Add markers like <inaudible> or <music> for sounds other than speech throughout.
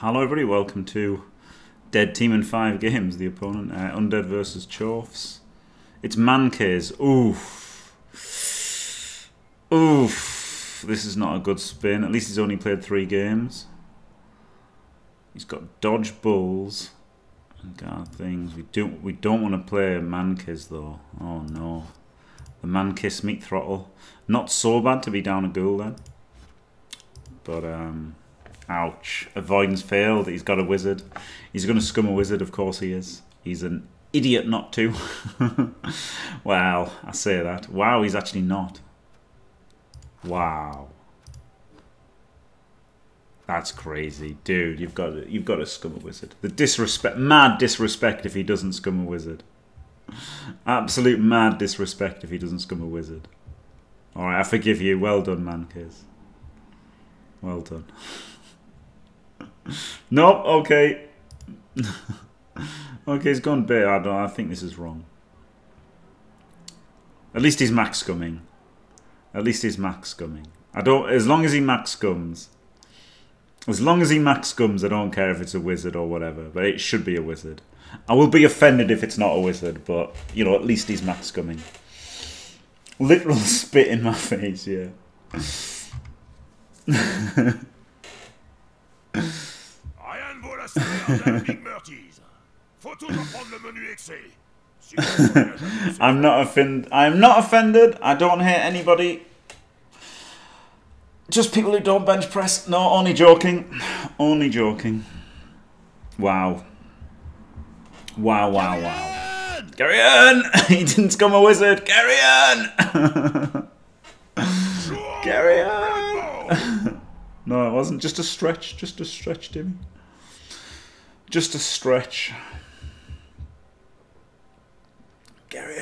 Hello everybody, welcome to Dead Team in 5 games, the opponent, uh, Undead versus Chorfs. It's Mankiz, oof. Oof. This is not a good spin, at least he's only played 3 games. He's got Dodge Bulls and guard things. We, don't we don't want to play Mankiz though, oh no. The Mankiss Meat Throttle. Not so bad to be down a ghoul then. But, um... Ouch. Avoidance failed. He's got a wizard. He's going to scum a wizard, of course he is. He's an idiot not to. <laughs> well, I say that. Wow, he's actually not. Wow. That's crazy. Dude, you've got to, you've got to scum a wizard. The disrespect, mad disrespect if he doesn't scum a wizard. Absolute mad disrespect if he doesn't scum a wizard. Alright, I forgive you. Well done, Mankiz. Well done. <laughs> nope, okay. <laughs> okay, he's gone bit. I don't I think this is wrong. At least he's max scumming. At least he's max scumming. I don't as long as he max scums. As long as he max scums, I don't care if it's a wizard or whatever, but it should be a wizard. I will be offended if it's not a wizard, but you know, at least he's max scumming. Literal <laughs> spit in my face, yeah. <laughs> <laughs> I'm not offended. I'm not offended. I don't hate anybody. Just people who don't bench press. No, only joking. Only joking. Wow. Wow, wow, wow. Carry on! <laughs> he didn't scum a wizard. Carry on! <laughs> Carry on! no, it wasn't. Just a stretch. Just a stretch, Timmy. Just a stretch. Gary.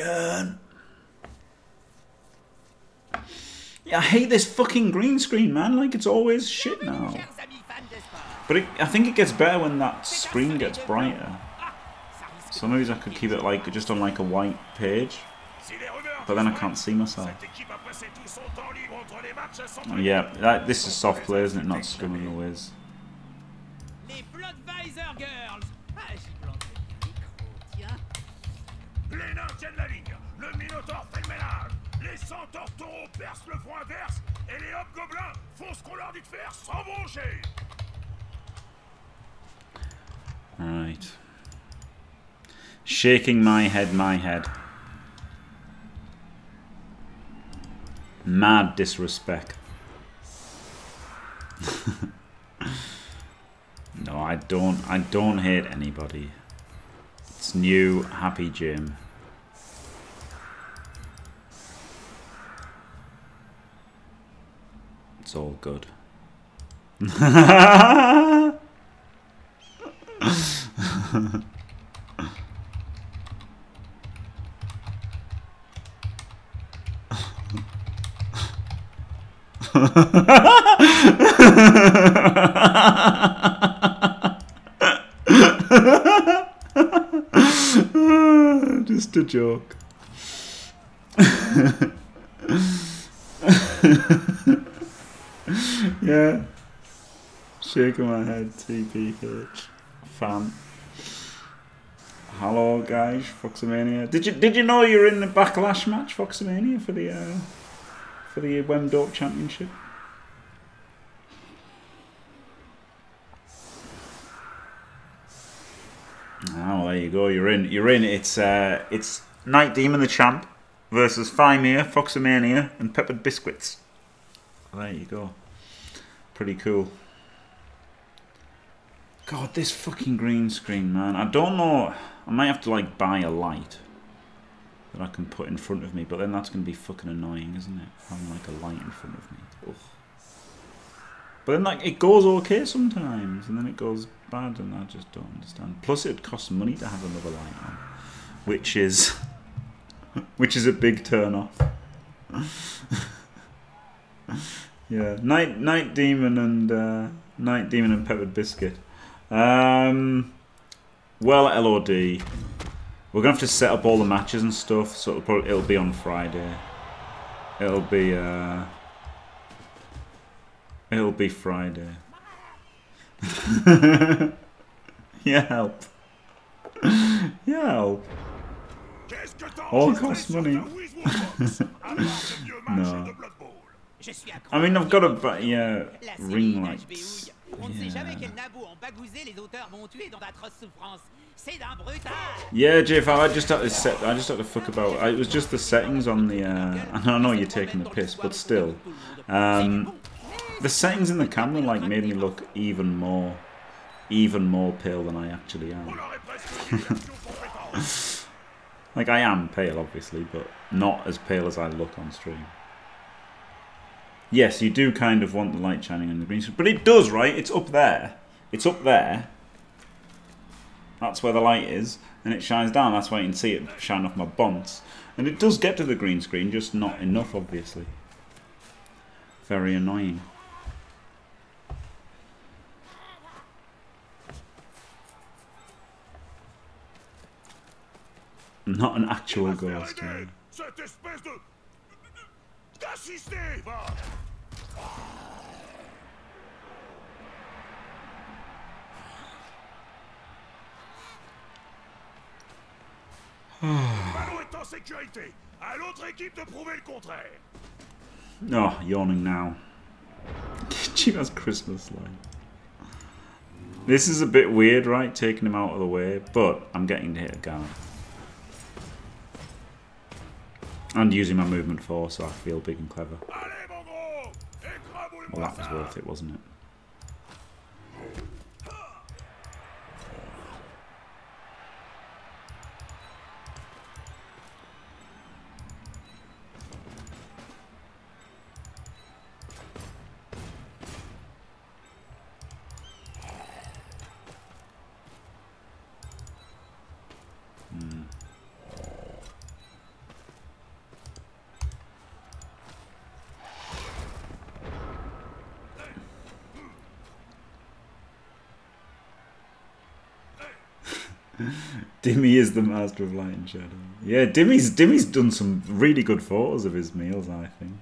Yeah, I hate this fucking green screen, man. Like, it's always shit now. But it, I think it gets better when that screen gets brighter. So maybe I could keep it like just on like a white page. But then I can't see myself. Yeah, that, this is soft play, isn't it? Not screaming the Le Minotaur fait le ménage. Les centaures taureaux percent le front. Et les hobgoblins font ce qu'on leur dit de faire sans. Shaking my head, my head. Mad disrespect. <laughs> no, I don't I don't hate anybody. It's new, happy Jim. It's all good. <laughs> Just a joke. <laughs> yeah. Shaking my head, TPH. Fan. Hello guys, Foxomania. Did you did you know you're in the backlash match, Foxomania, for the uh, for the Wemdorp Championship? Oh, there you go. You're in. You're in. It's uh, it's Night Demon the champ versus Thymir, Foxomania, and Peppered Biscuits. There you go. Pretty cool. God, this fucking green screen, man. I don't know. I might have to like buy a light that I can put in front of me, but then that's going to be fucking annoying, isn't it? Having like a light in front of me. Ugh. But then like it goes okay sometimes, and then it goes bad, and I just don't understand. Plus, it costs money to have another light on, which is <laughs> which is a big turn off. <laughs> yeah, night night demon and uh, night demon and peppered biscuit. Um, well, LOD. We're gonna have to set up all the matches and stuff, so it'll probably it'll be on Friday. It'll be uh, it'll be Friday. <laughs> yeah, help. <laughs> yeah, help. All costs money. <laughs> no. I mean, I've got a yeah ring lights. Yeah, JF, I just had to set. I just had to fuck about. It was just the settings on the. Uh, <laughs> I know you're taking the piss, but still, um, the settings in the camera like made me look even more, even more pale than I actually am. <laughs> like I am pale, obviously, but not as pale as I look on stream. Yes, you do kind of want the light shining on the green screen, but it does, right? It's up there. It's up there. That's where the light is, and it shines down. That's why you can see it shine off my bonds. And it does get to the green screen, just not enough, obviously. Very annoying. Not an actual ghost. Ballon est en sécurité. À l'autre équipe de prouver le contraire. Oh, yawning now. <laughs> Chivas Christmas light. This is a bit weird, right? Taking him out of the way, but I'm getting to hit a. And using my movement force, so I feel big and clever. Well, that was worth it, wasn't it? Dimmy is the master of light and shadow. Yeah, Dimmy's Dimmy's done some really good photos of his meals, I think.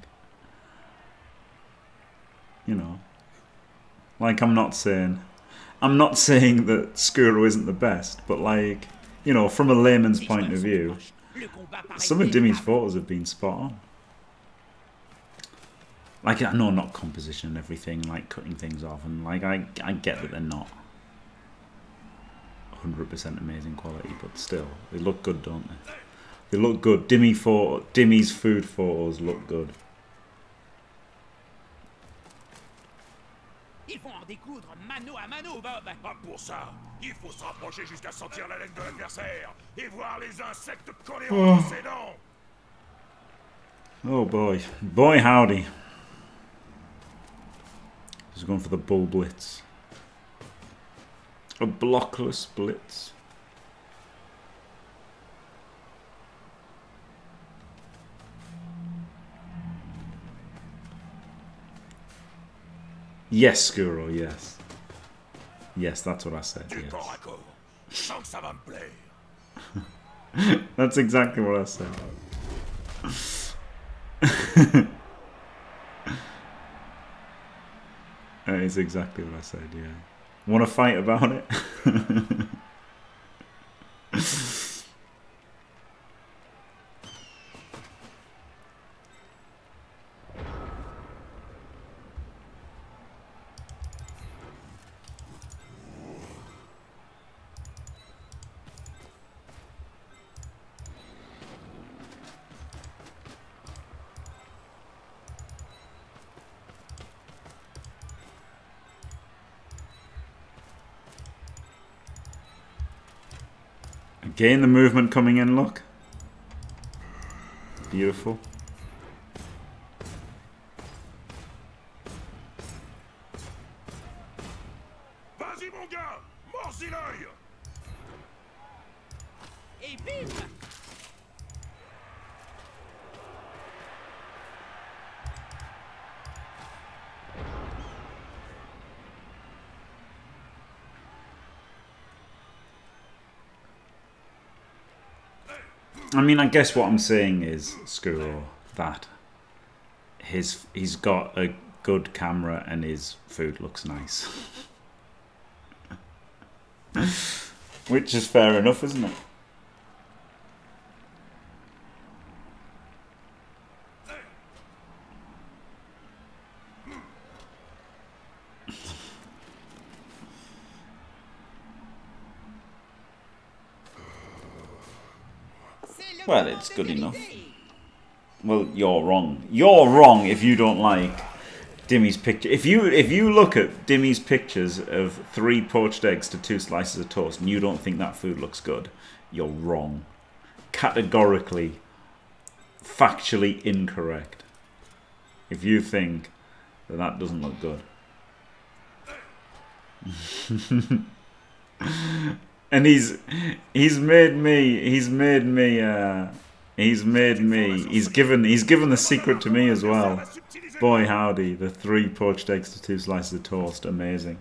You know. Like I'm not saying I'm not saying that Skuro isn't the best, but like, you know, from a layman's point of view, some of Dimmy's photos have been spot on. Like I know not composition and everything, like cutting things off and like I I get that they're not 100% amazing quality, but still, they look good, don't they? They look good. Dimmy for Dimmy's food photos look good. Il faut en découdre mano à mano, Bob. Pas pour ça. Il faut se rapprocher jusqu'à sentir la laine de l'adversaire et voir les insectes coller oh. ses dents. Oh boy. Boy howdy. He's going for the bull blitz. A blockless blitz. Yes, Skuro, yes. Yes, that's what I said, yes. <laughs> that's exactly what I said. <laughs> that is exactly what I said, yeah. Want to fight about it? <laughs> Again, the movement coming in, look. Beautiful. mean, I guess what I'm saying is, school that his he's got a good camera and his food looks nice, <laughs> which is fair enough, isn't it? Well, it's good enough. Well, you're wrong. You're wrong if you don't like Dimmy's picture. If you if you look at Dimmy's pictures of three poached eggs to two slices of toast and you don't think that food looks good, you're wrong. Categorically, factually incorrect. If you think that that doesn't look good. <laughs> and he's he's made me he's made me uh, he's made me he's given he's given the secret to me as well. Boy howdy the three poached eggs to two slices of toast amazing.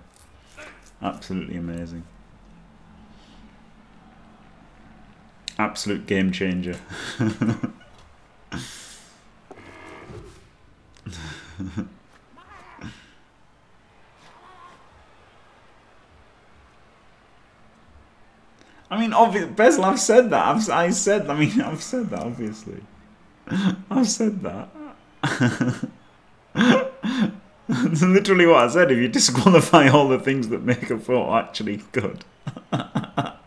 Absolutely amazing. Absolute game changer <laughs> I mean, obviously, Bezel, I've said that. I've, I said, I mean, <laughs> I've said that, obviously. I've said that. That's <laughs> literally what I said. If you disqualify all the things that make a photo actually good. <laughs> I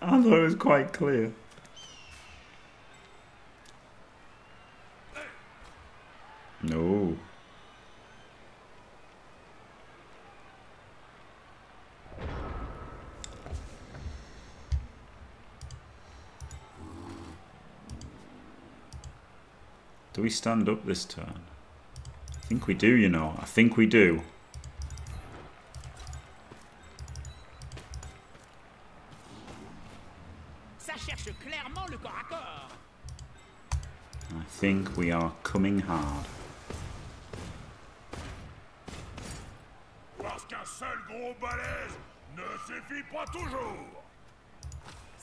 thought it was quite clear. No. Do we stand up this turn? I think we do, you know. I think we do. I think we are coming hard. Parce qu'un seul gros balèze ne suffit pas toujours.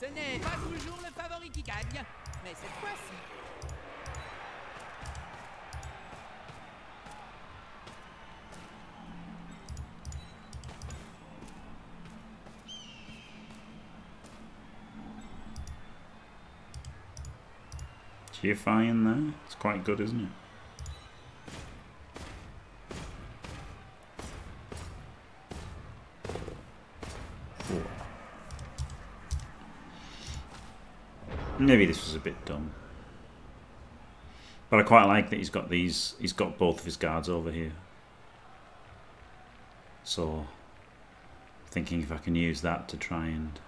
Ce n'est pas toujours le favori qui gagne, mais cette fois-ci, GFI in there. It's quite good, isn't it? Maybe this was a bit dumb. But I quite like that he's got these, he's got both of his guards over here. So, thinking if I can use that to try and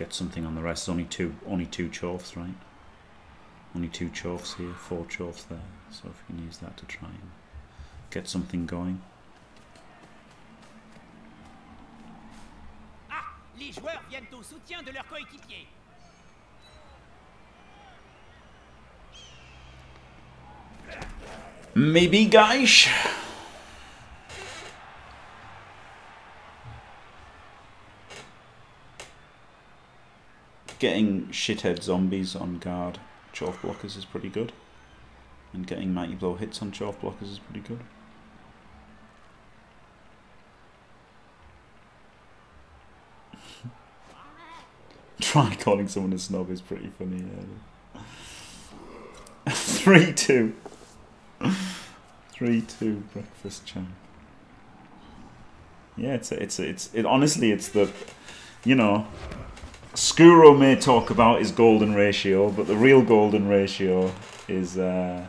get something on the rest. Only two, only two chorfs, right? Only two chorfs here, four chorfs there. So if you can use that to try and get something going. Ah, les joueurs viennent au soutien de leurs coéquipiers. Maybe, guys. Getting shithead zombies on guard Chorf blockers is pretty good. And getting Mighty Blow hits on Chorf blockers is pretty good. <laughs> Try calling someone a snob is pretty funny. Yeah. <laughs> 3 2. <laughs> 3 2 breakfast champ. Yeah, it's a, it's a, it's it honestly it's the you know Skuro may talk about his golden ratio, but the real golden ratio is uh,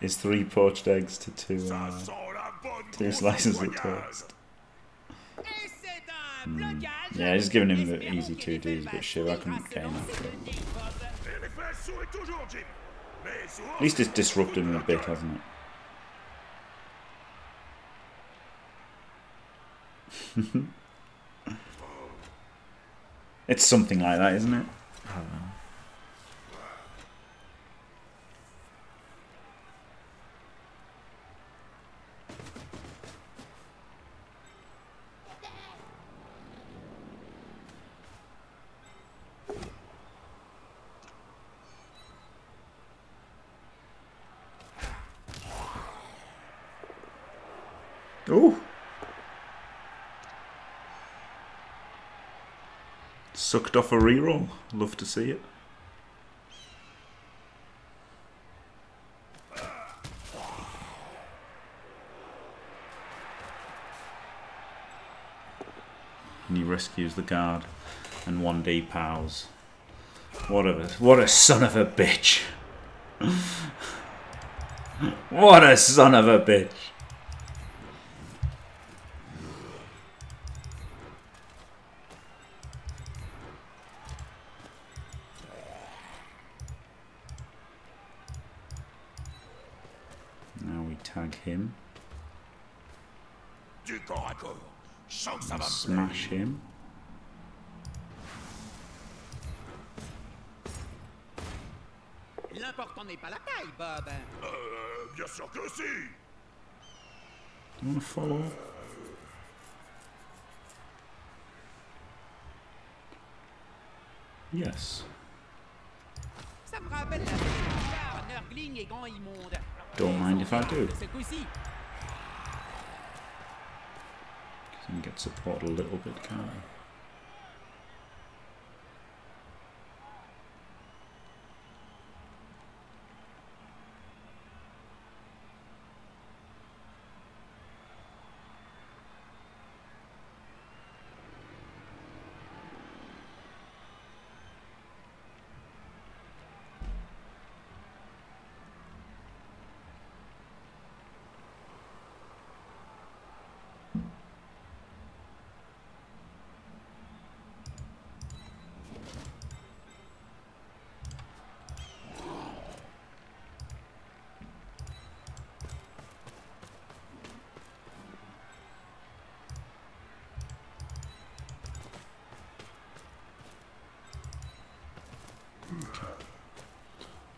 is three poached eggs to two uh, two slices of toast. Mm. Yeah, just giving him the easy two Ds, but sure, I couldn't gain after At least it's disrupted him a bit, hasn't it? <laughs> It's something like that, isn't it? Off a reroll. Love to see it. And he rescues the guard and one D pals. What a what a son of a bitch. <laughs> what a son of a bitch. Now we tag him. Du corps à corps. Je sens que ça va me Smash him. L'important n'est pas la taille, Bob. Euh, bien sûr que si Do you want to follow? Yes. Ça me rappelle la vieille Nurgling et Grand Immonde. Don't mind if I do. Can get support a little bit, can't I?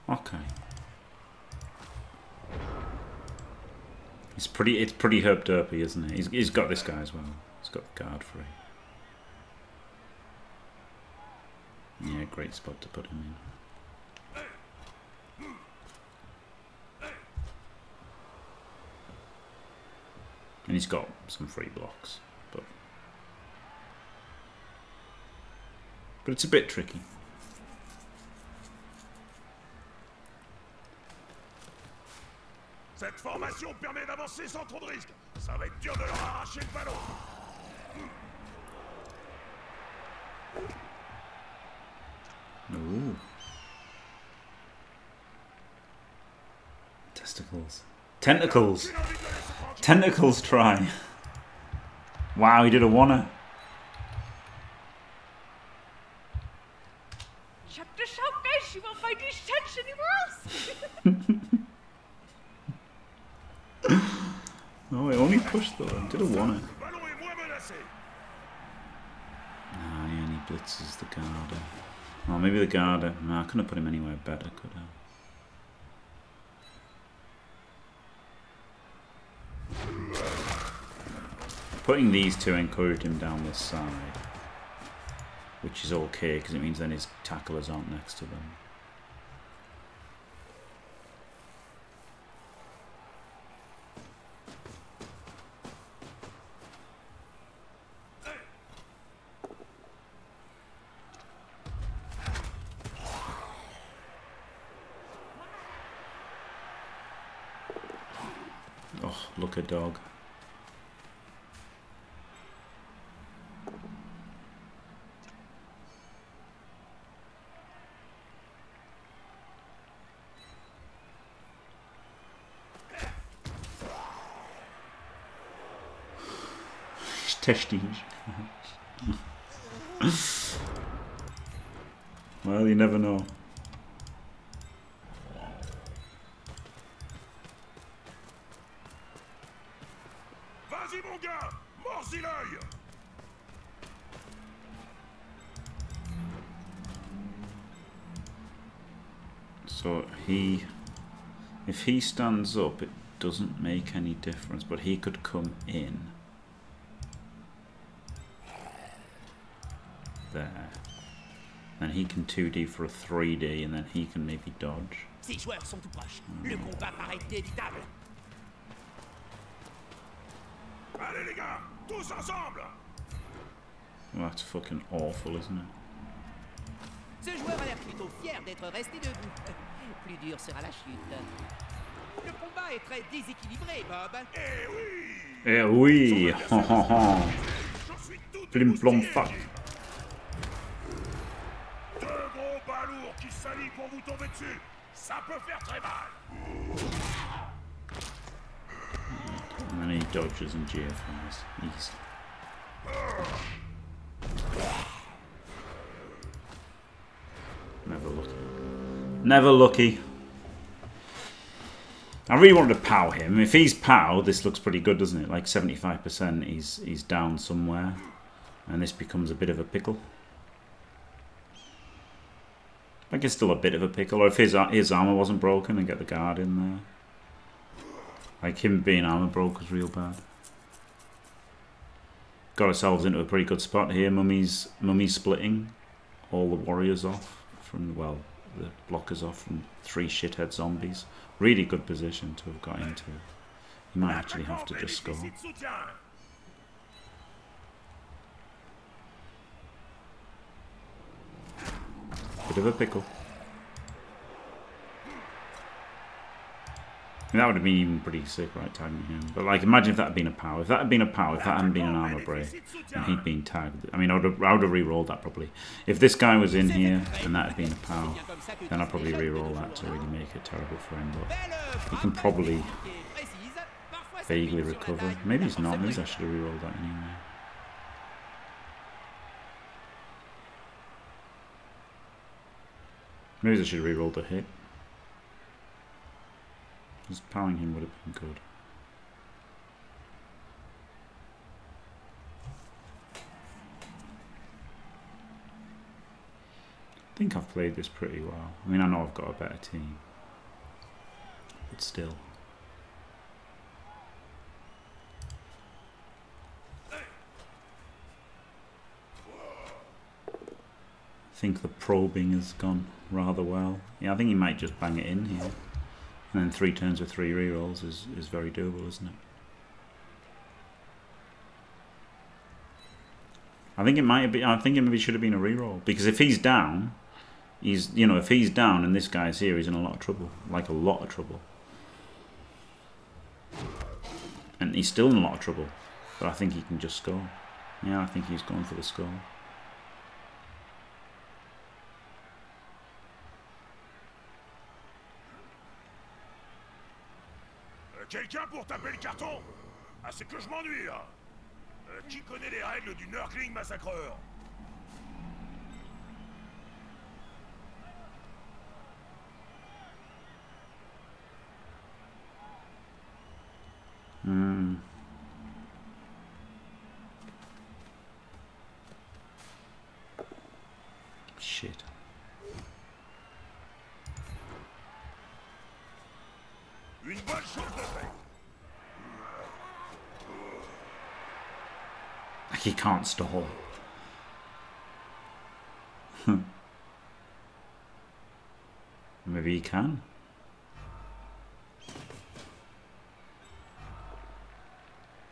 Okay. It's pretty. It's pretty herb derpy, isn't it? He's, he's got this guy as well. He's got the guard free. Yeah, great spot to put him in. And he's got some free blocks, but but it's a bit tricky. Cette formation permet d'avancer sans trop de risques. Ça va être dur de leur arracher le ballon. Ooh. Testicles. Tentacles. J'ai envie de le laisser tranquille. Tentacles try. Wow, he did a oneer. Check this out, guys. You won't find these tents anywhere else. Oh, he only pushed though. He did a oneer. Le ballon est moins menacé. He blitzes the Garda. Oh, maybe the Garda. No, I couldn't have put him anywhere better, could I? Putting these two encouraged him down this side. Which is okay, because it means then his tacklers aren't next to them. Oh, look a dog. Testige. <laughs> well, you never know. Vas-y mon gars, mords-y l'œil. So he, if he stands up, it doesn't make any difference. But he could come in he can 2D for a 3D, and then he can maybe dodge. ces joueurs sont tout proches. Le combat paraît inévitable. Allez les gars, tous ensemble. Well, that's fucking awful, isn't it? Ce joueur a l'air plutôt fier d'être resté debout. <laughs> Plus dur sera la chute. Le combat est très déséquilibré, Bob. Eh oui Eh oui Plim plom émoustillé. Dodges and GFIs. Easy. Never lucky. Never lucky. I really wanted to pow him. If he's pow, this looks pretty good, doesn't it? Like 75% he's he's down somewhere. And this becomes a bit of a pickle. I guess still a bit of a pickle. Or if his, his armor wasn't broken and get the guard in there. Like him being armor broke was real bad. Got ourselves into a pretty good spot here. Mummy's Mummy's splitting all the warriors off from well, the blockers off from three shithead zombies. Really good position to have got into. You might actually have to just score. Bit of a pickle. That would have been even pretty sick, right, tagging him. But like, imagine if that had been a power. If that had been a power, if that hadn't been an armor break, and he'd been tagged. I mean, I would have, I would have re-rolled that probably. If this guy was in here and that had been a power, then I'd probably re-roll that to really make it terrible for him. But he can probably vaguely recover. Maybe he's not. Maybe I should have re-rolled that anyway. Maybe I should have re-rolled a hit. Just powering him would have been good. I think I've played this pretty well. I mean, I know I've got a better team. But still. I think the probing has gone rather well. Yeah, I think he might just bang it in here. And then three turns with three rerolls is, is very doable, isn't it? I think it might been. I think it maybe should have been a reroll because if he's down, he's you know if he's down and this guy's here, he's in a lot of trouble, like a lot of trouble. And he's still in a lot of trouble, but I think he can just score. Yeah, I think he's going for the score. Pour taper le carton Ah, c'est que je m'ennuie, là. Euh, qui connaît les règles du Nurgling massacreur? Hmm. Like he can't. Maybe he can.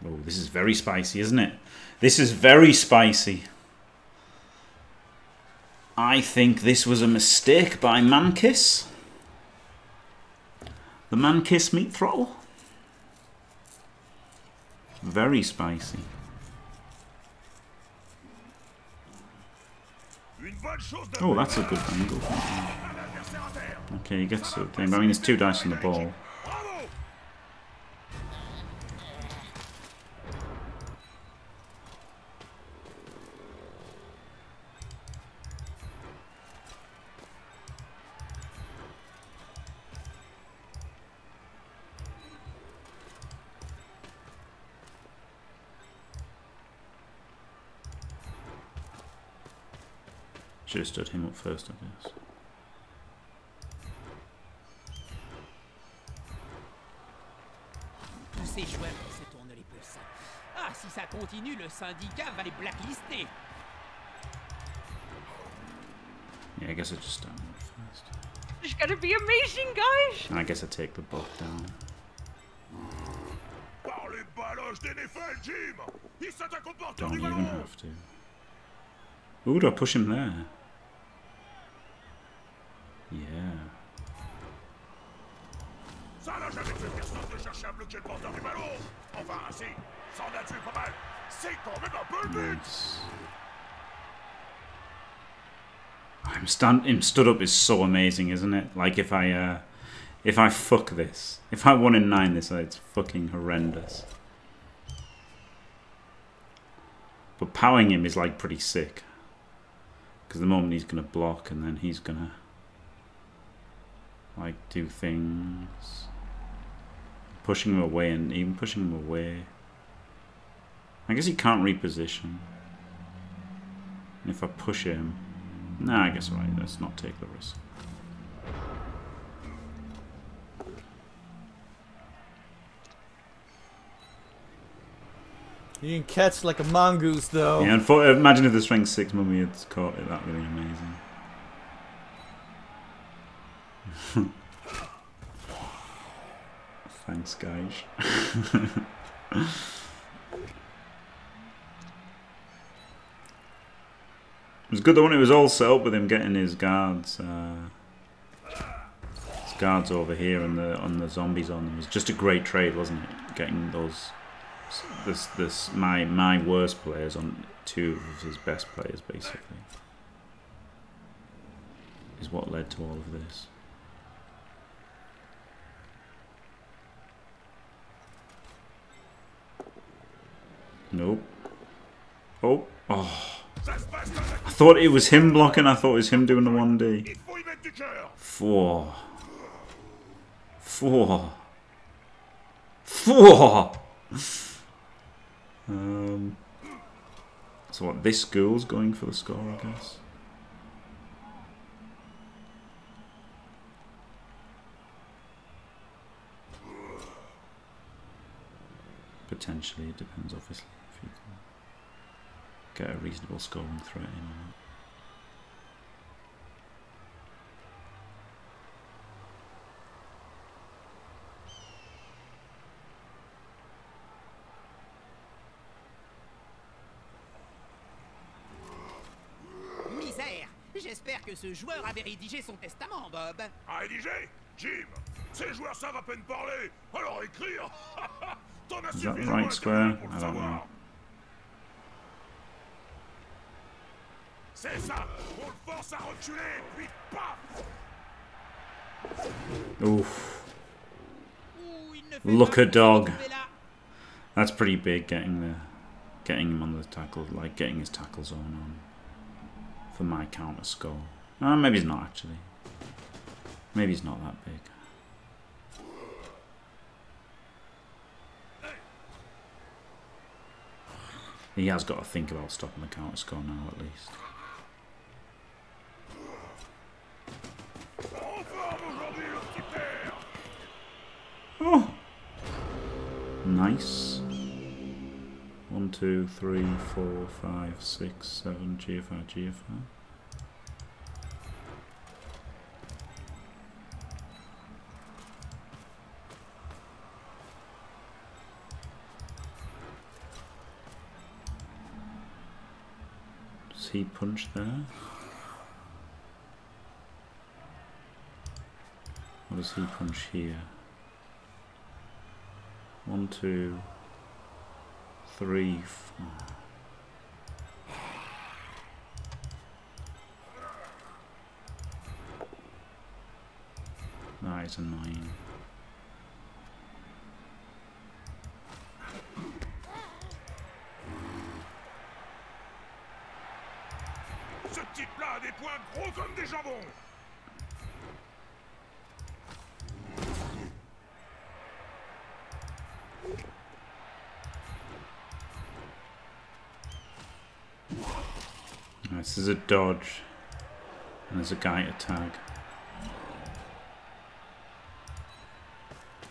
Oh, this is very spicy, isn't it? This is very spicy. I think this was a mistake by Mankiss. The Mankiss meat throttle. Very spicy. Oh, that's a good angle. Okay, he gets thing. I mean, there's two dice on the ball. Should have stood him up first, I guess. Tous ces joueurs qui se tournent les pouces. Ah, si ça continue, le syndicat va les blacklister. Yeah, I guess I just stand up first. It's gonna be amazing, guys. And I guess I take the buff down. Par les baloches des Nuffle, Jim Il s'attaque au porteur Don't even have to. Ooh, do I push him there? Yeah. I'm stand him stood up is so amazing, isn't it? Like if I uh if I fuck this, if I one in nine this, it's fucking horrendous. But powering him is like pretty sick. Because the moment he's gonna block and then he's gonna like do things. Pushing him away and even pushing him away. I guess he can't reposition. And if I push him... Nah, I guess right, let's not take the risk. You can catch like a mongoose though. Yeah, and for, imagine if the strength 6 mummy had caught it, that would be amazing. <laughs> Thanks, guys. <laughs> It was good though when it was all set up with him getting his guards, uh, his guards over here and the on the zombies on them. It was just a great trade, wasn't it? Getting those this this my my worst players on two of his best players basically is what led to all of this. Nope. Oh. Oh. I thought it was him blocking. I thought it was him doing the 1D. Il faut y mettre du cœur Four. Four. Four. So what? This school's going for the score, I guess. Potentially, it depends. Obviously, if you can get a reasonable scoring threat in. or not. Ce joueur avait rédigé son testament, Bob. À rédiger Jim Ces joueurs savent à peine parler Alors écrire <laughs> T'en as Is that the suffisamment right square? pour le I don't savoir. C'est ça On le force à reculer, puis paf Oof. Ouh, il ne fait Look pas a dog. ce qu'il là. That's pretty big getting the getting him on the tackle like getting his tackle zone on for my counter score. Uh, maybe he's not actually. Maybe he's not that big. He has got to think about stopping the counter score now at least. Oh, nice. One, two, three, four, five, six, seven. GFR, GFR. Does he punch there? Or does he punch here? One, two, three, four. That is annoying. Gros comme des jambons this is a dodge. And there's a guy to tag.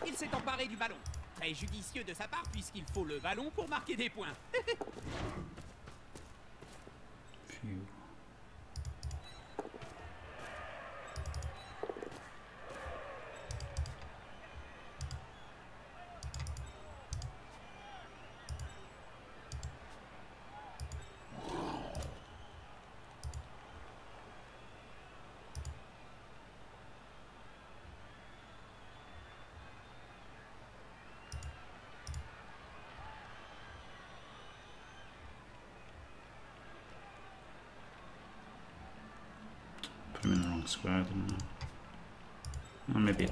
Il s'est emparé du ballon. Très judicieux de sa part puisqu'il faut le ballon pour marquer des points. <laughs>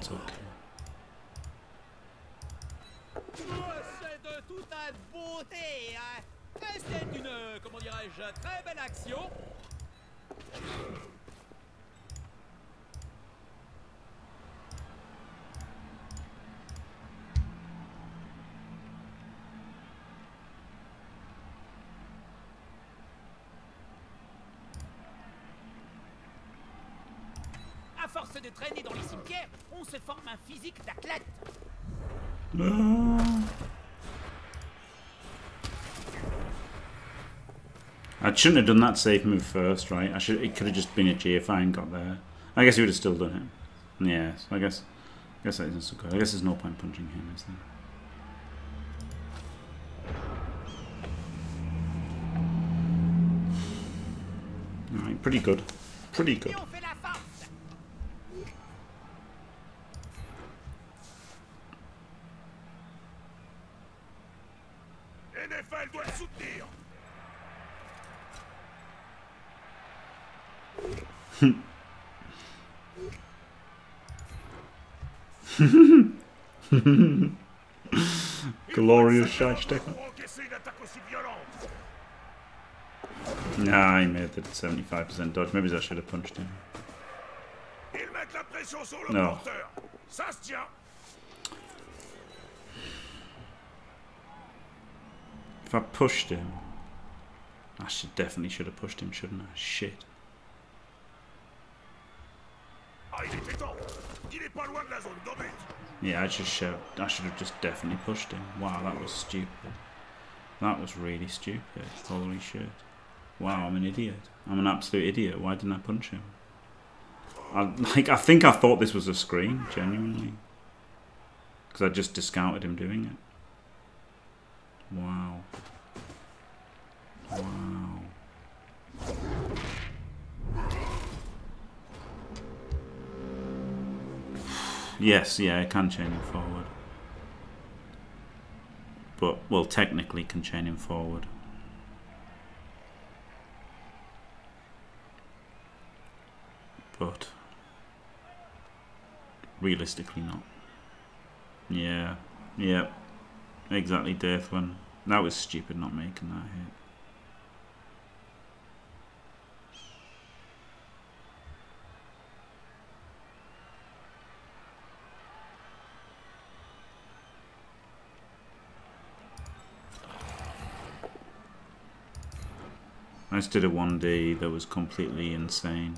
I? Well, maybe it's okay. C'est de toute beauté, hein Et C'est une, comment dirais-je, très belle action. Force de traîner dans les cimetières, on se forme un physique d'athlète. I shouldn't have done that safe move first, right? I should. It could have just been a G if I hadn't got there. I guess he would have still done it. Yeah, so I guess. I guess that isn't so good. I guess there's no point punching him, is there? Alright, pretty good. Pretty good. Et on fait la farce. Nuffle doit le soutenir. <laughs> Glorious Scheich Pour encaisser une attaque aussi violente. Nah, he made the 75% dodge. Maybe I should have punched him. Ils mettent la pression sur le Non. porteur. Ça se tient. If I pushed him, I should definitely should have pushed him, shouldn't I? Shit. Ah, il était temps. Il est pas loin de la zone. Yeah, I just should. I should have just definitely pushed him. Wow, that was stupid. That was really stupid. Holy shit. Wow, I'm an idiot. I'm an absolute idiot. Why didn't I punch him? I like. I think I thought this was a screen, genuinely, because I just discounted him doing it. Wow. Wow. Yes, yeah, I can chain him forward. But, well, technically can chain him forward. But, realistically not. Yeah, yeah, exactly, Death one. That was stupid not making that hit. I just did a 1D that was completely insane.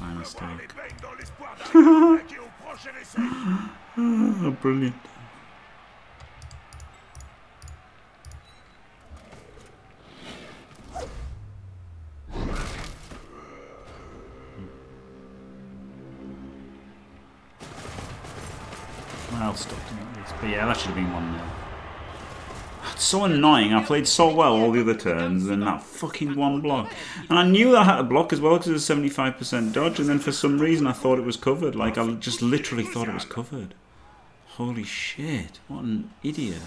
My mistake. <laughs> <laughs> beignes dans l'espoir d'arriver à attaquer au prochain essai. Oh, brilliant. Well, stopped him at least. But yeah, that should have been 1 0. It's so annoying. I played so well all the other turns, and that fucking one block. And I knew I had to block as well because it was 75% dodge, and then for some reason I thought it was covered. Like, I just literally thought it was covered. Holy shit, what an idiot.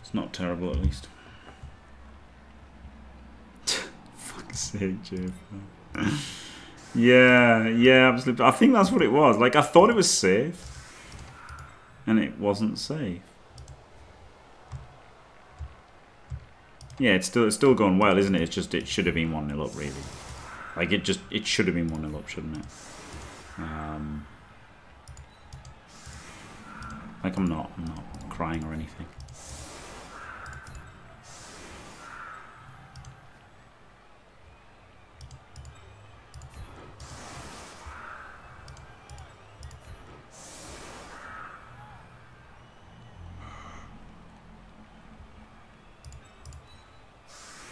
It's not terrible at least. Fuck's sake, yeah, yeah, absolutely. I think that's what it was. Like, I thought it was safe. And it wasn't safe. Yeah, it's still it's still going well, isn't it? It's just it should have been one 0 up, really. Like it just it should have been one 0 up, shouldn't it? Um, like I'm not I'm not crying or anything.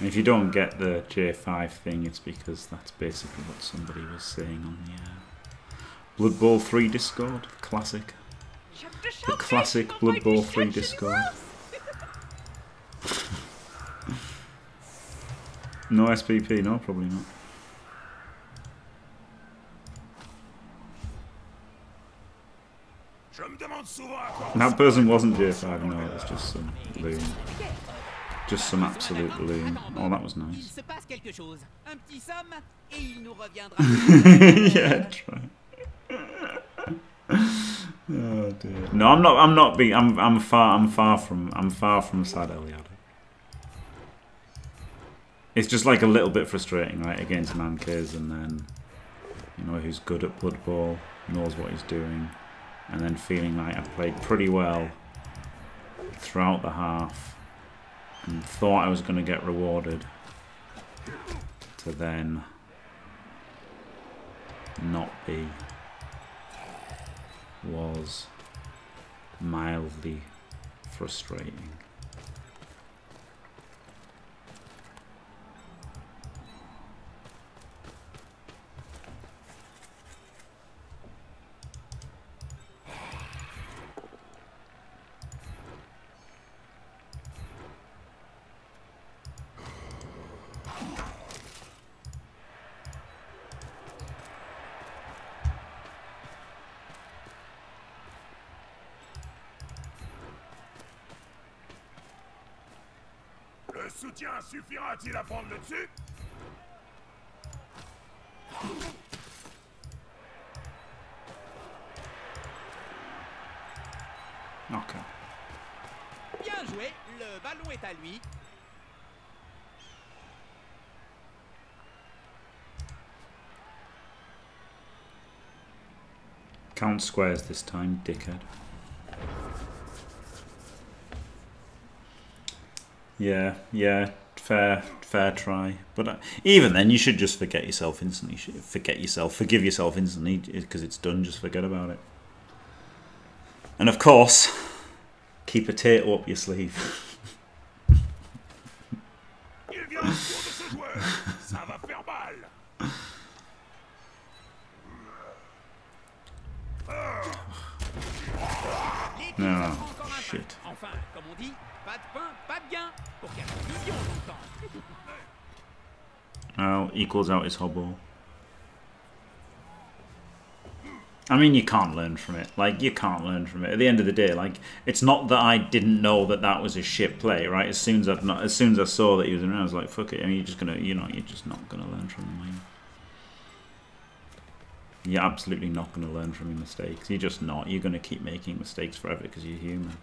And if you don't get the J5 thing, it's because that's basically what somebody was saying on the uh, Blood Bowl 3 Discord, the classic. The classic Blood Bowl 3 Discord. <laughs> no SPP, no, probably not. That person wasn't J5, no, it was just some loon. Just some absolute loon. Oh, that was nice. se passe quelque chose. Un petit somme et il nous reviendra. <laughs> yeah, try. Oh dear. No, I'm not. I'm not being. I'm. I'm far. I'm far from. I'm far from sad Eliada. It's just like a little bit frustrating, right, against Mankes, and then you know who's good at Blood Bowl, knows what he's doing, and then feeling like I played pretty well throughout the half, and thought I was going to get rewarded, to then not be was mildly frustrating. Suffira-t-il à prendre le dessus Okay. Bien joué, le ballon est à lui. Count squares this time, dickhead. Yeah, yeah, fair, fair try. But uh, even then, you should just forget yourself instantly. Forget yourself, forgive yourself instantly because it's done. Just forget about it. And of course, keep a tato up your sleeve. Il vient au tour de ce joueur Ça va faire mal L'équipe Non, s'en prend encore un shit. pain. Enfin, comme on dit, pas de pain, pas de gain. Pour quelle vision j'entends. Oh, equals out his hobble. I mean, you can't learn from it. Like, you can't learn from it. At the end of the day, like, it's not that I didn't know that that was a shit play, right? As soon as I, as soon as I saw that he was around, I was like, fuck it. I mean, you're just gonna, you know, you're just not gonna learn from him. You? You're absolutely not gonna learn from your mistakes. You're just not. You're gonna keep making mistakes forever because you're human.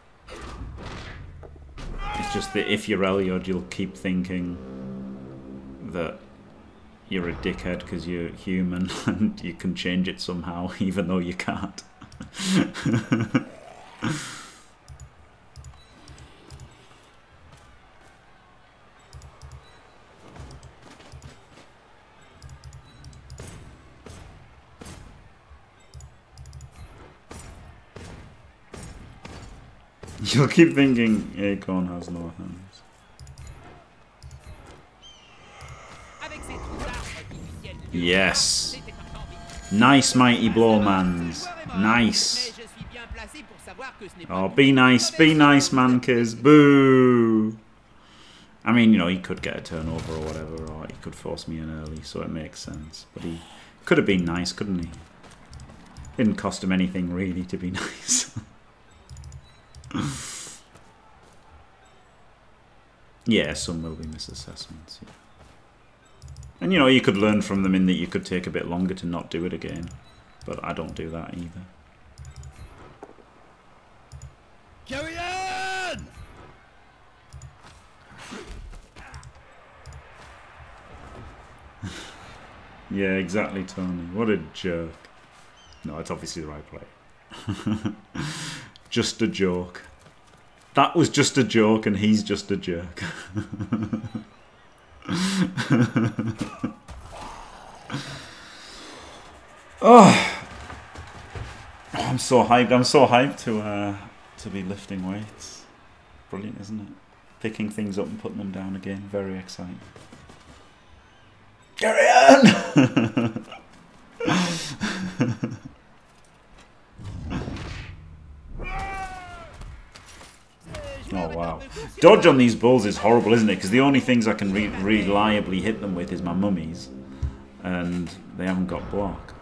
It's just that if you're Eliod, you'll keep thinking that you're a dickhead because you're human <laughs> and you can change it somehow, <laughs> even though you can't. <laughs> You'll keep thinking Acorn has no hands. Avec ses trous d'arbres qui viennent de Yes. Nice mighty est mort, Nice. Oh, be nice, be nice. Mankers. Boo! I mean, you know, he could get a turnover or whatever, or he could force me in early, so it makes sense. But he could have been nice, couldn't he? Didn't cost him anything really to be <laughs> nice. <laughs> yeah, some will be misassessments. Yeah. And you know, you could learn from them in that you could take a bit longer to not do it again. But I don't do that either. Carry on <laughs> Yeah, exactly, Tony. What a jerk. No, it's obviously the right play. <laughs> just a joke. That was just a joke, and he's just a jerk. <laughs> <laughs> oh. I'm so hyped. I'm so hyped to uh, to be lifting weights. Brilliant, isn't it? Picking things up and putting them down again. Very exciting. Carry on! <laughs> Oh wow. Dodge on these bulls is horrible, isn't it? Because the only things I can re reliably hit them with is my mummies. And they haven't got block.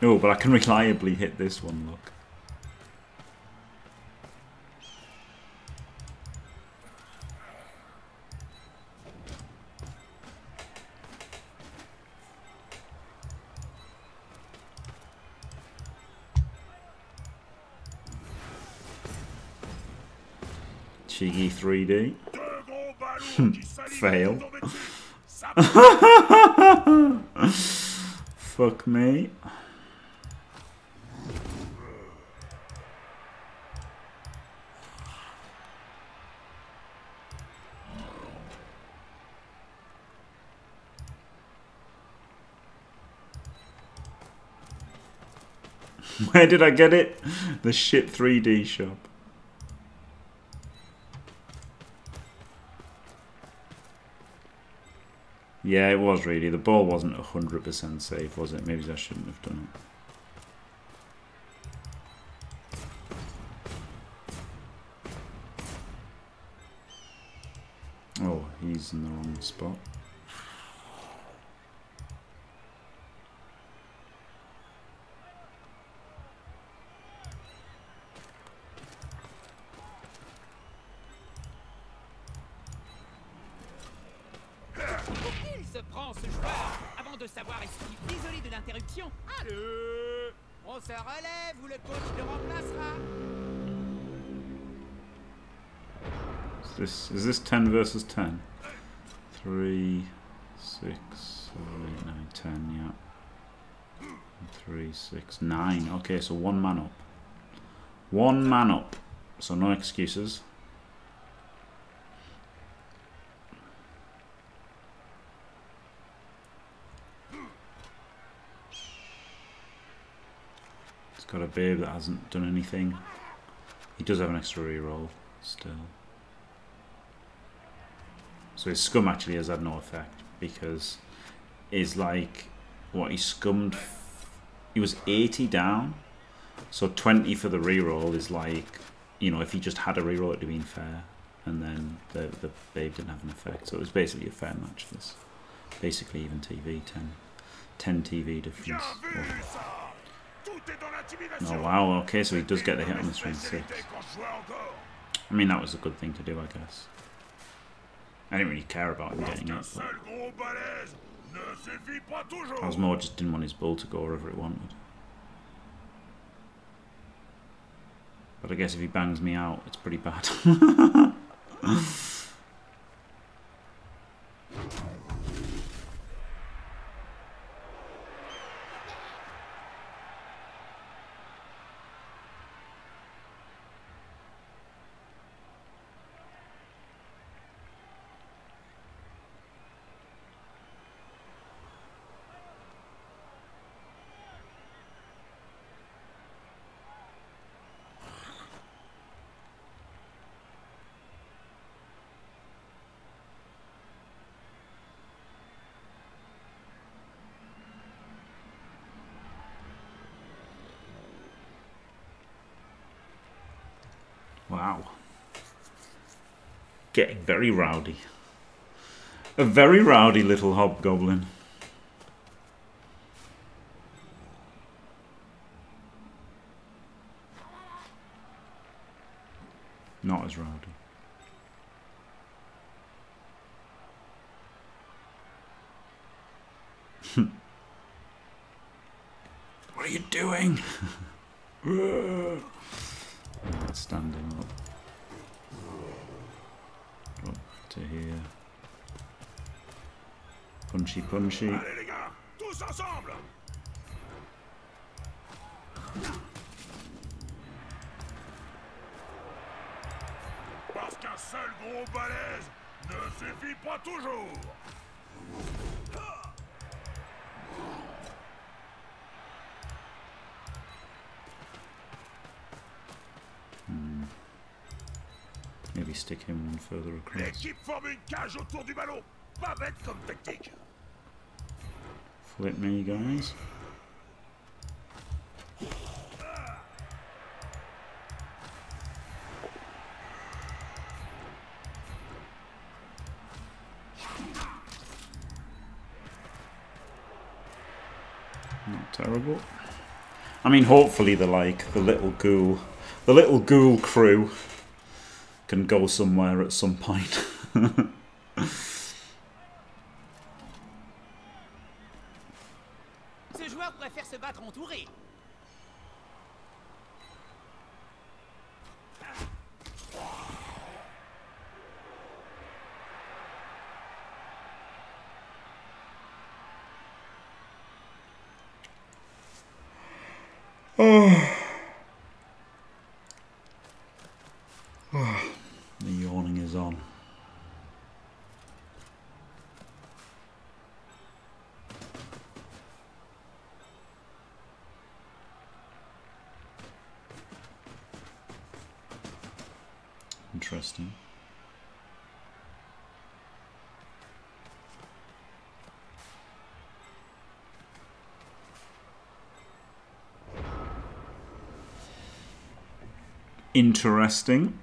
Oh, but I can reliably hit this one, look. Cheeky 3D. Deux gros ballons qui salivent Fail. <laughs> Fuck me. <laughs> Where did I get it? The shit 3D shop. Yeah, it was really. The ball wasn't 100% safe, was it? Maybe I shouldn't have done it. Oh, he's in the wrong spot. Is this 10 versus 10? 3, 6, 7, 8, 9, 10, yeah. 3, 6, 9. Okay, so one man up. One man up. So no excuses. It's got a babe that hasn't done anything. He does have an extra reroll still. So his scum actually has had no effect because is like what he scummed. He was 80 down, so 20 for the reroll is like you know if he just had a reroll it'd have been fair, and then the the babe didn't have an effect. So it was basically a fair match. This basically even TV 10 10 TV difference. Oh wow, okay, so he does get the hit on the Spécialité six. I mean that was a good thing to do, I guess. I didn't really care about him getting it. But. I was more just didn't want his bull to go wherever it wanted. But I guess if he bangs me out, it's pretty bad. <laughs> wow. Getting very rowdy. A very rowdy little hobgoblin. Not as rowdy. <laughs> what are you doing? <laughs> Let's stand him up. To here. Punchy punchy. Allez les gars, tous ensemble Parce qu'un seul gros balèze ne suffit pas toujours stick him further across. L'équipe forme une cage autour du ballon Pas bête comme tactique Flip me, guys. Not terrible. I mean, hopefully the like the little ghoul, the little ghoul crew can go somewhere at some point. <laughs> Ce joueur préfère se battre entouré. the yawning is on. Interesting. Interesting.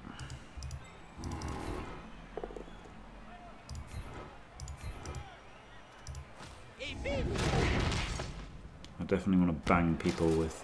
I definitely want to bang people with.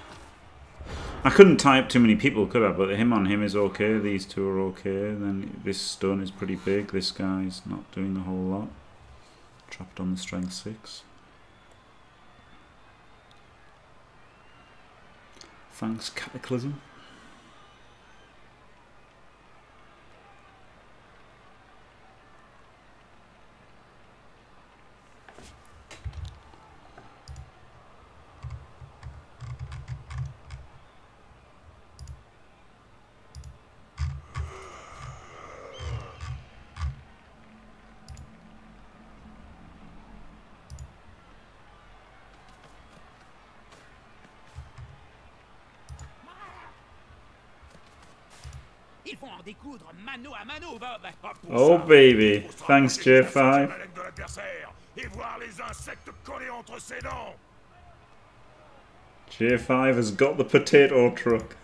I couldn't tie up too many people, could I? But him on him is okay. These two are okay. Then this stun is pretty big. This guy's not doing a whole lot. Trapped on the strength six. Thanks, Cataclysm. Ils vont en découdre mano à mano, Bob. Ah, pour Oh ça, baby, faut se thanks rapprocher de la J5. section mallette de l'adversaire et voir les insectes collés entre ses dents. J5 has got the potato truck.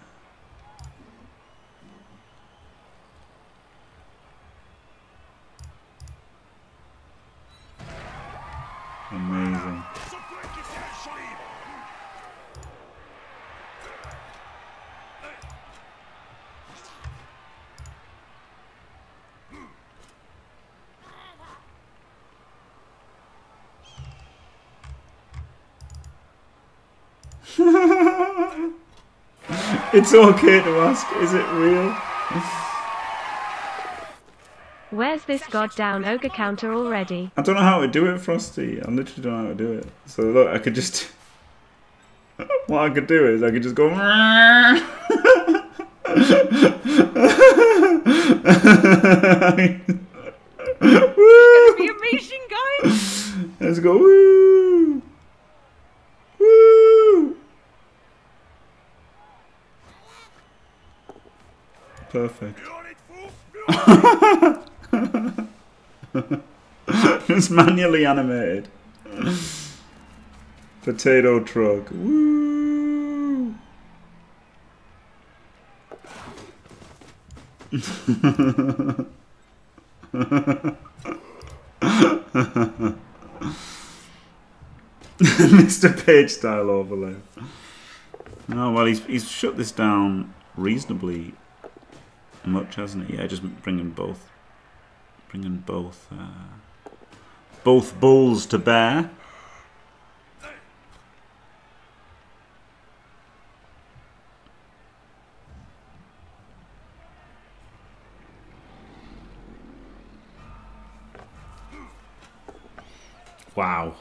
Amazing. Surtout avec les tirages champ libre. It's okay to ask, is it real? Where's this goddamn ogre counter already? I don't know how to do it, Frosty. I literally don't know how to do it. So look, I could just. <laughs> what I could do is I could just go. <laughs> Woo! Be amazing, guys. Let's go. Woo! Perfect. Plus on est de fou, plus it's manually animated. Potato truck. Woo! <laughs> Mr. Page style overlay. No, well, he's he's shut this down reasonably much, hasn't it? Yeah, just bringing both, bringing both, uh, both bulls to bear. Wow.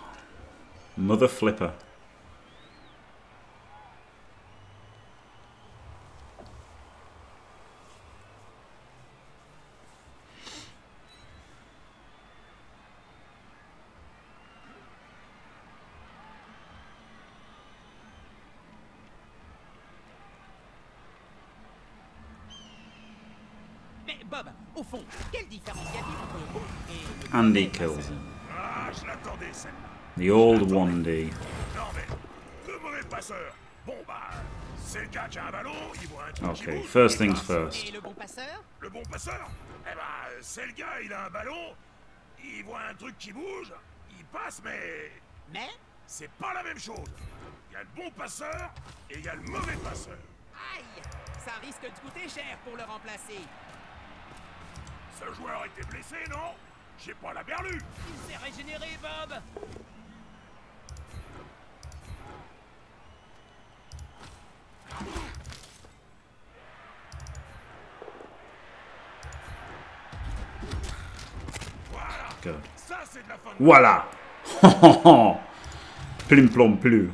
Mother flipper. 1D kill. The old 1D. Okay, first things first. Eh ben, c'est le gars, il a un ballon, il voit un truc qui bouge, il passe, mais... Mais C'est pas la même chose. Il y a le bon passeur et il y a le mauvais passeur. Aïe Ça risque de coûter cher pour le remplacer. Ce joueur était blessé, non? J'ai pas la berlue. Il s'est régénéré, Bob Voilà, ça c'est de la fin de Voilà. <laughs> <laughs> Plim plom plu.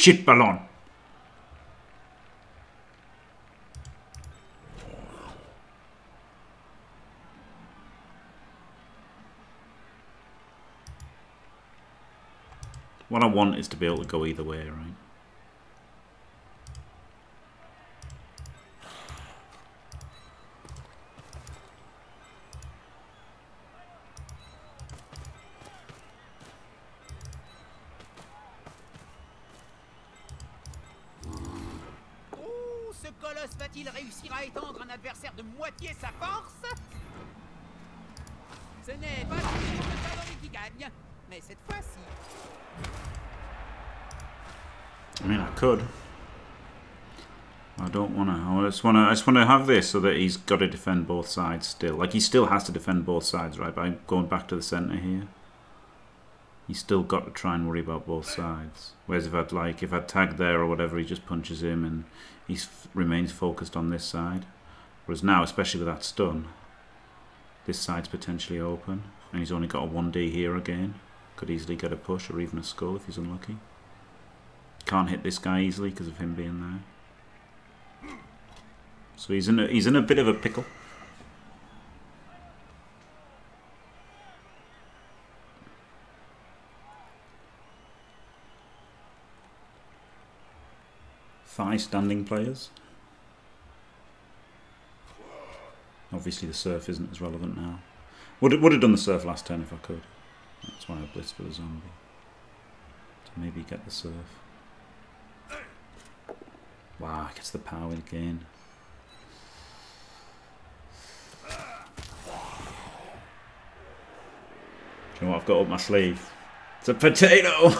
Shit ballon. What I want is to be able to go either way, right? Just want to. I just want to have this so that he's got to defend both sides still. Like he still has to defend both sides, right? By going back to the centre here, he's still got to try and worry about both sides. Whereas if I'd like, if I'd tag there or whatever, he just punches him and he remains focused on this side. Whereas now, especially with that stun, this side's potentially open, and he's only got a one D here again. Could easily get a push or even a skull if he's unlucky. Can't hit this guy easily because of him being there. So he's in a, he's in a bit of a pickle. Five standing players. Obviously the surf isn't as relevant now. Would would have done the surf last turn if I could. That's why I blitzed for the zombie. To maybe get the surf. Wow, gets the power again. You know what I've got up my sleeve? It's a potato!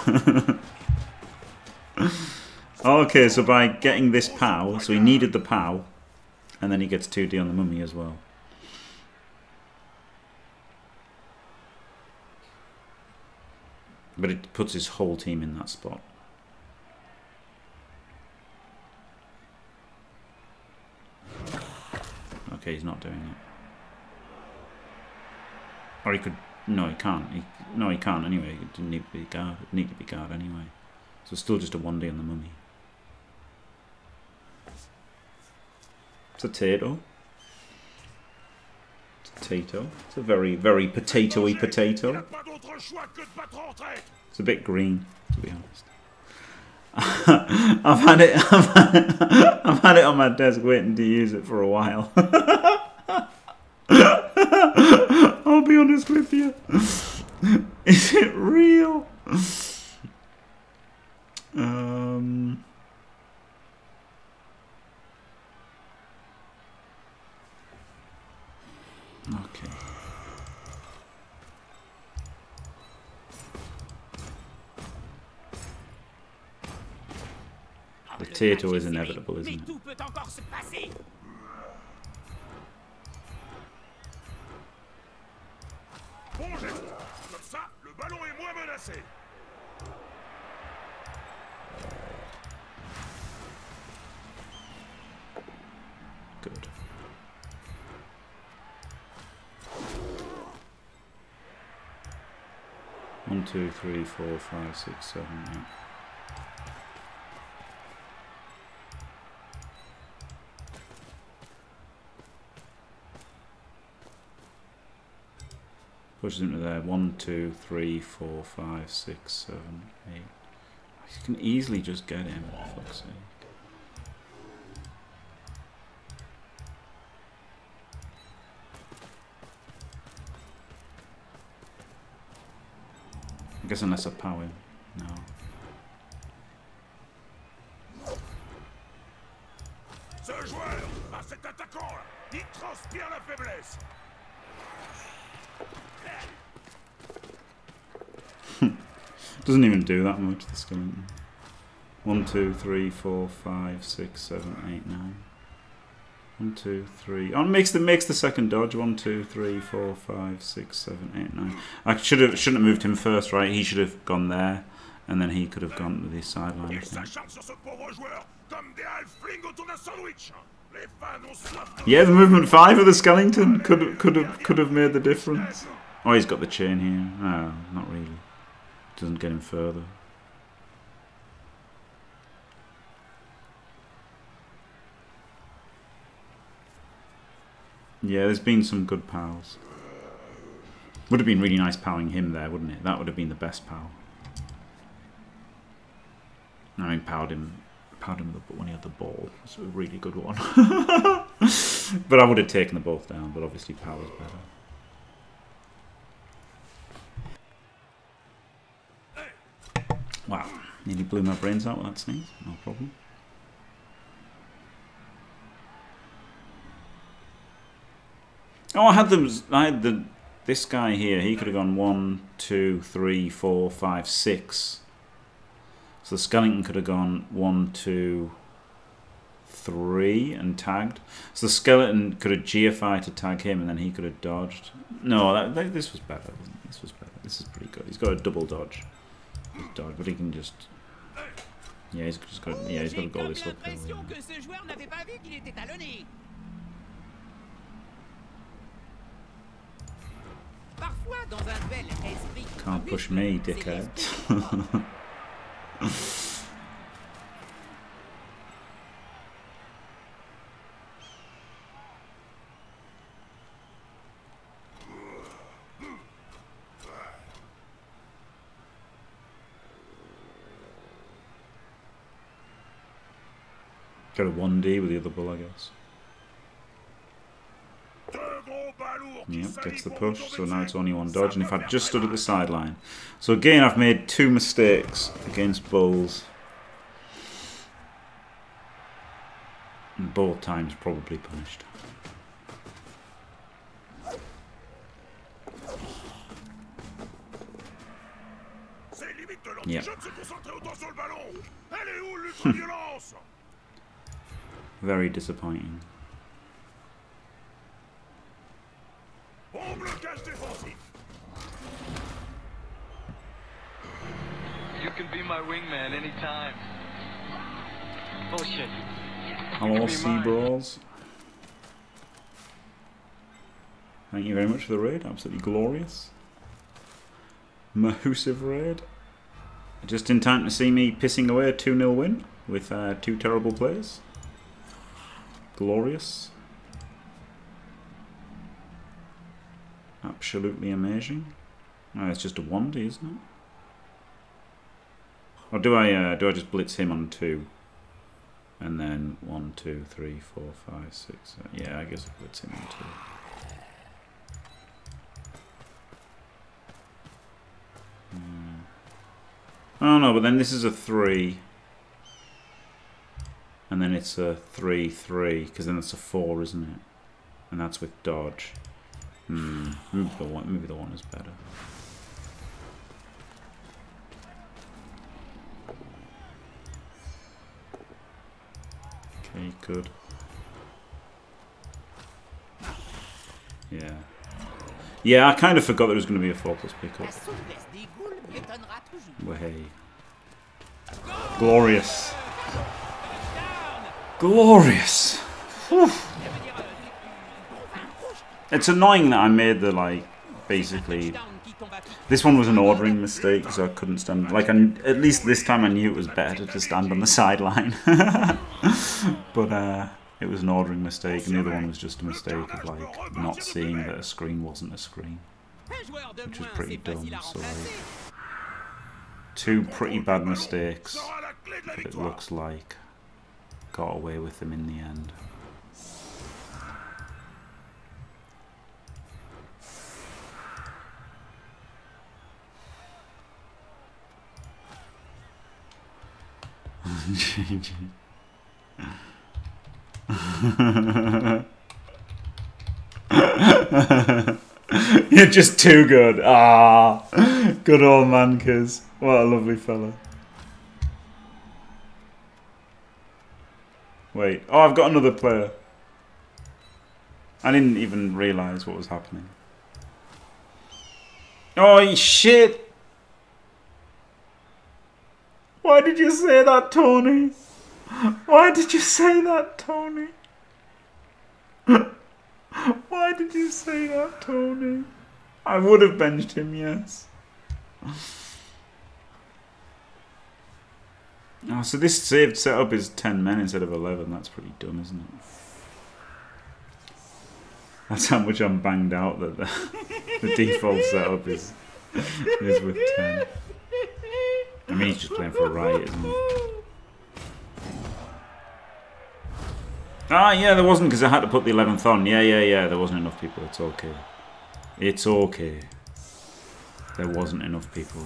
<laughs> okay, so by getting this POW, so he needed the POW, and then he gets 2D on the mummy as well. But it puts his whole team in that spot. Okay, he's not doing it. Or he could. No, he can't. He, no, he can't anyway. It didn't need to be guard. It need to be guard anyway. So it's still just a one D on the mummy. Potato. Potato. It's a very, very n'a potato. pas d'autre choix que de battre en retraite. It's a bit green, to be honest. <laughs> I've had it. <laughs> I've had it, I've had it on my desk waiting to use it for a while. <laughs> I'll be honest with you. Is it real? Um. Okay. Potato match is inevitable, isn't it? Comme ça, le ballon est moins menacé Good. One, two, three, four, five, six, seven, eight. Pushes him to there. One, two, three, four, five, six, seven, eight. You can easily just get him, for fuck's sake. I guess unless I power him. No. Ce joueur, à cet attaquant-là, il transpire la faiblesse. Doesn't even do that much, the skeleton. One, two, three, four, five, six, seven, eight, nine. One, two, three. Oh, it makes the makes the second dodge. One, two, three, four, five, six, seven, eight, nine. I should have shouldn't have moved him first, right? He should have gone there, and then he could have gone to the sideline. Yeah, the movement five of the skeleton could could have could have made the difference. Oh, he's got the chain here. Oh, not really. Doesn't get him further. Yeah, there's been some good pals. Would have been really nice powering him there, wouldn't it? That would have been the best pal. I mean, powered him, powered him when he had the ball. It's a really good one. <laughs> but I would have taken them both down. But obviously, power's better. Wow, nearly blew my brains out with that sneeze. No problem. Oh, I had them. I had the this guy here. He could have gone one, two, three, four, five, six. So the skeleton could have gone one, two, three, and tagged. So the skeleton could have GFI to tag him, and then he could have dodged. No, that, this was better. This was better. This is pretty good. He's got a double dodge. But he can just. Yeah, he's just got. Yeah, he's got to go this up. there, l'impression yeah. que ce joueur n'avait pas vu qu'il était talonné. Parfois, dans un duel esprit contre Can't push muscle, me, c'est dickhead. L'esprit qui porte. Got a 1D with the other bull, I guess. Deux gros balourds qui Yep, gets the push, so now it's only one dodge, and if I'd just stood at the sideline. So again, I've made two mistakes against bulls. And both times probably punished. Yep. <laughs> Very disappointing. Bon blocage défensif. You can be my wingman anytime. Bullshit. Hello, Sea. Brawls. Thank you very much for the raid. Absolutely glorious. Mahusive raid. Just in time to see me pissing away a 2 0 win with uh, two terrible players. Glorious. Absolutely amazing. Oh, it's just a 1D, isn't it? Or do I uh, do I just blitz him on two? And then one, two, three, four, five, six. Yeah, I guess I blitz him on two. Hmm. Oh no, but then this is a three. And then it's a three, three, because then it's a four, isn't it? And that's with dodge. Hmm. Maybe the one, maybe the one is better. Okay, good. Yeah. Yeah, I kind of forgot there was going to be a 4 plus pickup. souplesse des ghouls m'étonnera toujours. Well, hey. Glorious. Glorious. Whew. It's annoying that I made the, like, basically Touchdown qui combat tout. This one was an ordering mistake, so I couldn't stand. Like, I, at least this time I knew it was better to stand on the sideline. <laughs> but uh, it was an ordering mistake, and the other one was just a mistake of like not seeing that a screen wasn't a screen. Un joueur de Which moins, pretty dumb, so, remplacer. Two pretty bad mistakes, Sera la clé de la but it looks like got away with them in the end. <laughs> You're just too good. Ah, good old Mankers. What a lovely fella. Wait. Oh, I've got another player. I didn't even realise what was happening. Oh, shit! Why did you say that, Tony? Why did you say that, Tony? <laughs> Why did you say that, Tony? I would have benched him, yes. Oh, so this saved setup is 10 men instead of 11. That's pretty dumb, isn't it? That's how much I'm banged out that the, the default setup is, is with 10. I mean, he's just playing for a riot, isn't he? Ah, yeah, there wasn't because I had to put the 11th on. Yeah, yeah, yeah, there wasn't enough people. It's okay. It's okay. There wasn't enough people.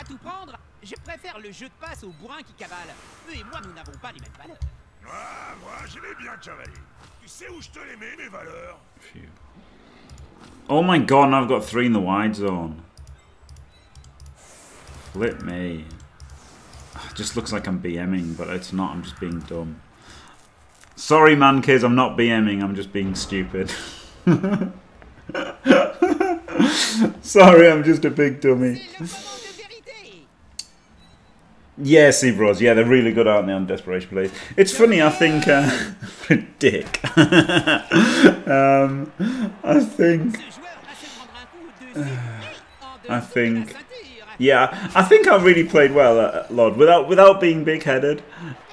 À tout prendre, je préfère le jeu de passe au bourrin qui cavale. Eux et moi, nous n'avons pas les mêmes valeurs. Ah, moi, j'aimais bien cavaler. Tu sais où je te les mets, mes valeurs Phew. Oh my god, now I've got three in the wide zone. Flip me. It just looks like I'm BMing, but it's not. I'm just being dumb. Sorry, man, kids. I'm not BMing. I'm just being stupid. <laughs> Sorry, I'm just a big dummy. C'est le moment de vérité. Yeah, Seabros. Yeah, they're really good, aren't they, on Desperation Plays? It's funny, I think... Uh, <laughs> dick. <laughs> um, I think... Dessous <sighs> I think- Yeah, I think I really played well at Lord without without being big-headed.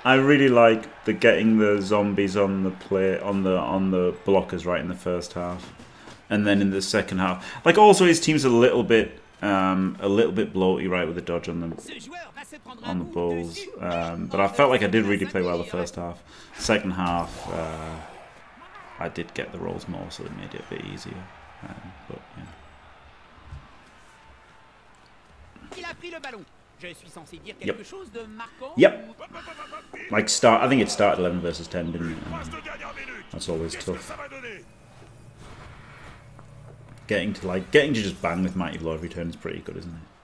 I really like the getting the zombies on the play on the on the blockers right in the first half, and then in the second half. Like also his team's a little bit um, a little bit bloaty right with the dodge on the Ce joueur va se prendre un on the balls. Um, but I felt like I did really play well the first half. Second half, uh, I did get the rolls more, so it made it a bit easier. Um, but yeah. Il a pris le ballon. Je suis censé dire quelque chose de marquant Yep. Like start, I think it started 11 versus 10, didn't it? Um, de dernière minute. That's always tough. ça va donner getting to like getting to just bang with Mighty Blow every turn is pretty good, isn't it?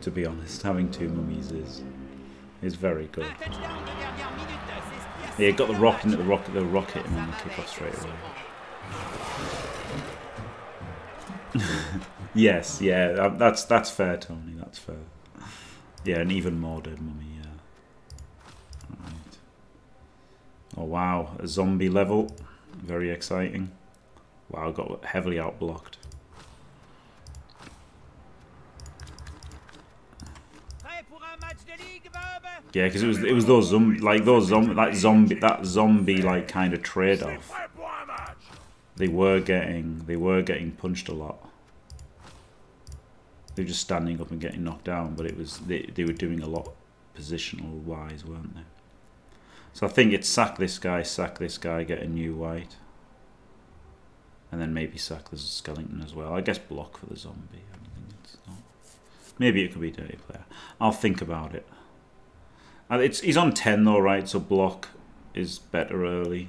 To be honest, having two mummies is is very good. Yeah, got the rock le in it, the rocket, the rocket, and then the Ça va kick off straight away. <laughs> Yes, yeah, that- that's that's fair, Tony. That's fair. Yeah, and even more dead mummy. Yeah. Right. Oh wow, a zombie level, very exciting. Wow, got heavily outblocked. Prêt pour un match de ligue, Bob Yeah, because it was it was those zombie like those zombie that zombie that zombie like kind of trade off. They were getting they were getting punched a lot. They were just standing up and getting knocked down, but it was they they were doing a lot positional wise, weren't they? So I think it's sack this guy, sack this guy, get a new wight, and then maybe sack the skeleton as well. I guess block for the zombie. I don't think it's not. Maybe it could be dirty player. I'll think about it. Uh, It's he's on ten though, right? So block is better early.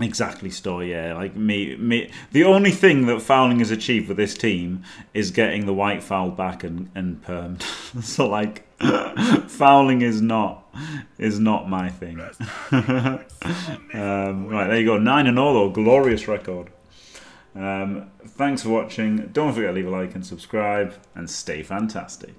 Exactly, store. Yeah, like me, me. The only thing that fouling has achieved with this team is getting the wight foul back and and permed. <laughs> so like, <laughs> fouling is not is not my thing. <laughs> um, right there you go, nine and all though, glorious record. Um, thanks for watching. Don't forget to leave a like and subscribe, and stay fantastic.